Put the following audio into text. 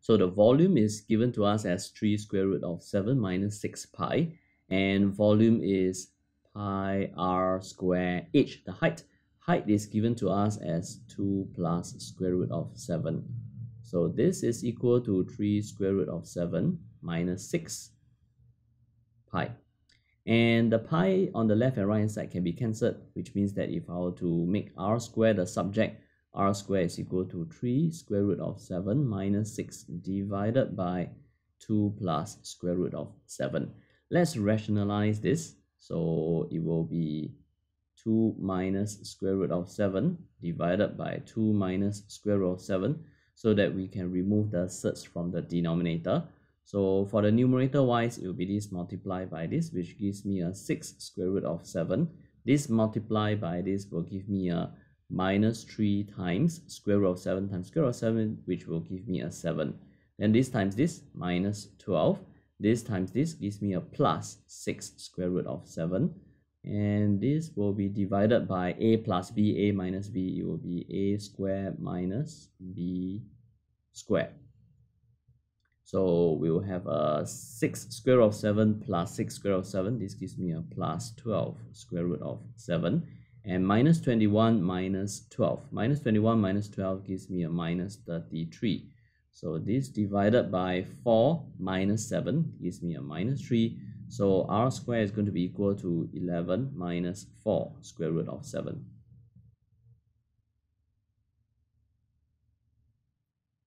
So the volume is given to us as 3 square root of 7 minus 6 pi. And volume is pi r square h, the height. Height is given to us as 2 plus square root of 7. So this is equal to 3 square root of 7 minus 6 pi. And the pi on the left and right hand side can be cancelled, which means that if I were to make r square the subject, r square is equal to 3 square root of 7 minus 6 divided by 2 plus square root of 7. Let's rationalize this. So it will be 2 minus square root of 7 divided by 2 minus square root of 7 so that we can remove the surds from the denominator. So for the numerator wise, it will be this multiplied by this, which gives me a 6 square root of 7. This multiplied by this will give me a minus 3 times square root of 7 times square root of 7, which will give me a 7. Then this times this, minus 12. This times this gives me a plus 6 square root of 7. And this will be divided by a plus b, a minus b. It will be a squared minus b squared. So we will have a 6 square root of 7 plus 6 square root of 7. This gives me a plus 12 square root of 7. And minus 21 minus 12. Minus 21 minus 12 gives me a minus 33. So this divided by 4 minus 7 gives me a minus 3. So r squared is going to be equal to 11 minus 4 square root of 7.